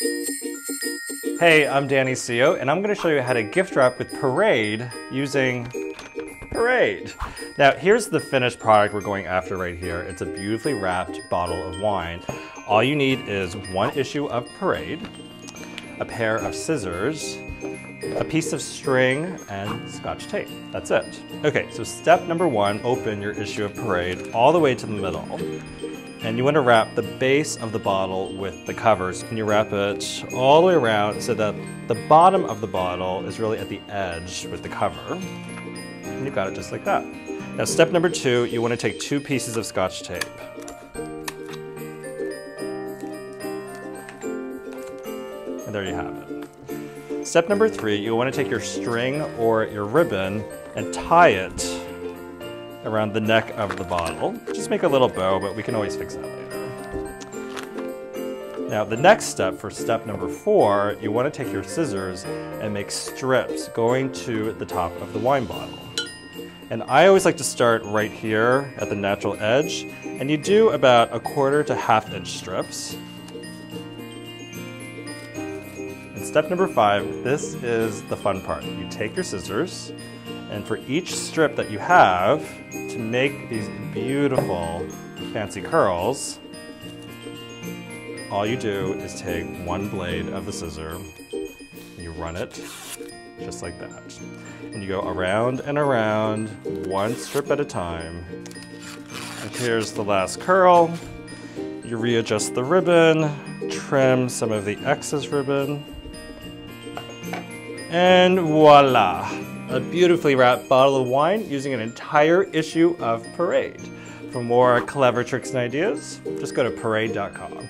Hey, I'm Danny Seo, and I'm going to show you how to gift wrap with Parade using Parade. Now, here's the finished product we're going after right here. It's a beautifully wrapped bottle of wine. All you need is one issue of Parade, a pair of scissors, a piece of string, and scotch tape. That's it. Okay, so step number one, open your issue of Parade all the way to the middle. And you want to wrap the base of the bottle with the covers. And you wrap it all the way around so that the bottom of the bottle is really at the edge with the cover. And you've got it just like that. Now step number two, you want to take two pieces of scotch tape. And there you have it. Step number three, you want to take your string or your ribbon and tie it around the neck of the bottle. Just make a little bow, but we can always fix that later. Now the next step for step number four, you want to take your scissors and make strips going to the top of the wine bottle. And I always like to start right here at the natural edge, and you do about a quarter to half inch strips. And step number five, this is the fun part. You take your scissors, and for each strip that you have, to make these beautiful fancy curls, all you do is take one blade of the scissor, and you run it just like that. And you go around and around, one strip at a time. And here's the last curl. You readjust the ribbon, trim some of the excess ribbon, and voila! A beautifully wrapped bottle of wine using an entire issue of Parade. For more clever tricks and ideas, just go to parade.com.